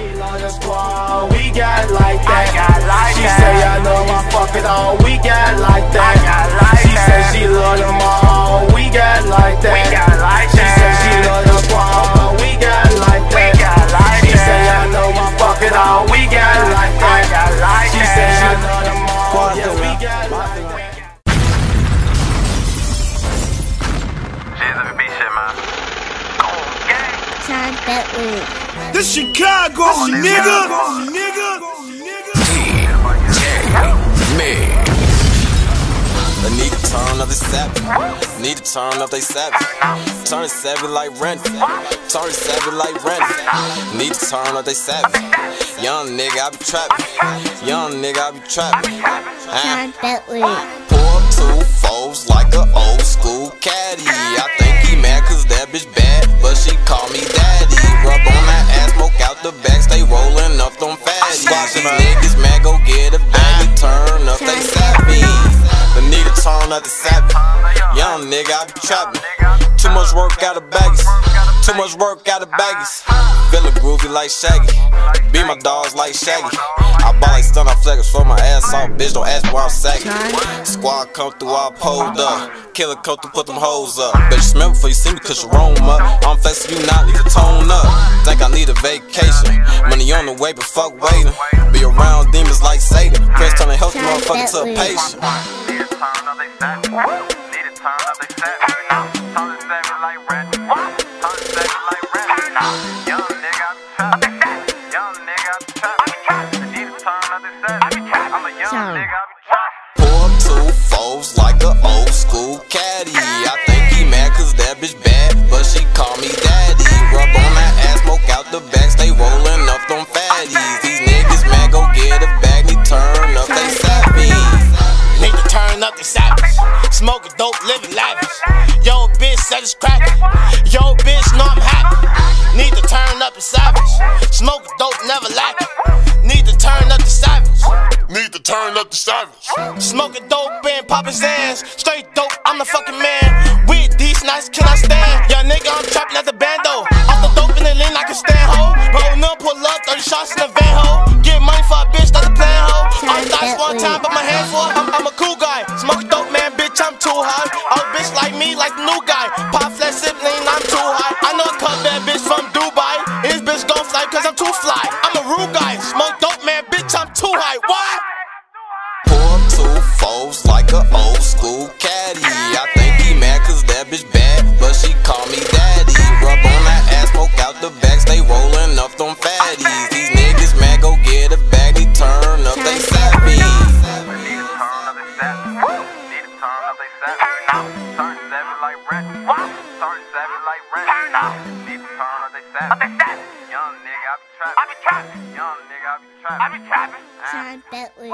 She the squad, we got like that. Got like she that. say I know I fuck it all, we got like Sean Bentley. This Chicago, nigga. Nigga. Me. I need to turn up the savage. Need to turn up they savage. Turn it savage like rent. Turn it savage like rent. Need to turn up they savage. Young nigga, I be trapping. Young nigga, I be trapping. Huh? Sean Bentley. Pour up two foes like a old school caddy. The savvy. Young nigga, I be trapping. Too much work out of baggies. Too much work out of baggies. Feeling groovy like Shaggy. Be my dogs like Shaggy. I ball like stun, I flex for my ass off. Bitch, don't ask why I'm sagging. Squad come through, I pulled up. Killer come through, put them hoes up. Bitch, smell before you see me, cause you roam up. I'm flexing you not, need to tone up. Think I need a vacation. Money on the way, but fuck waiting. Be around demons like Satan. Press turn the healthy motherfucker to a patient. Need to turn up they savage. Need to turn up they savage. Turn it savage like rent. Turn it savage like rent. Young nigga, I be trapping. Young nigga, I be trapping. Need to turn up they savage. I'm a young nigga, I be trapping. Pour up two foes like a old school caddy. Said it's cracking. Yo, bitch know I'm happy. Need to turn up the savage. Smoking dope, never lacking. Need to turn up the savage. Need to turn up the savage. Smoking dope and popping Zans. Straight dope, I'm the fucking man. With these nights, can I stand? Yeah, nigga, I'm trapping at the bando. Off the dope in the lean, I can stand ho. Rollin' up, pull up, 30 shots in the van ho. Get money for a bitch, that's the plan ho. All thoughts one time, but my hands for I'm, I'm a cool guy. Smoke dope, man, bitch, I'm too high. Bitch like me, like new guy. Pop flat lean, I'm too high. I know a cut that bitch from Dubai. This bitch gon' fly cause I'm too fly. I'm a rude guy. Smoke dope, man, bitch, I'm too high. What? Pour two foes like a old school caddy. I savage. Turn it savage like rent. Turn it savage like rent. Need to turn up they savage. Young nigga, I be trapping. I be trapping. Young nigga, I be trapping. Sean Bentley.